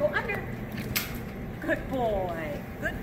Go under. Good boy. Good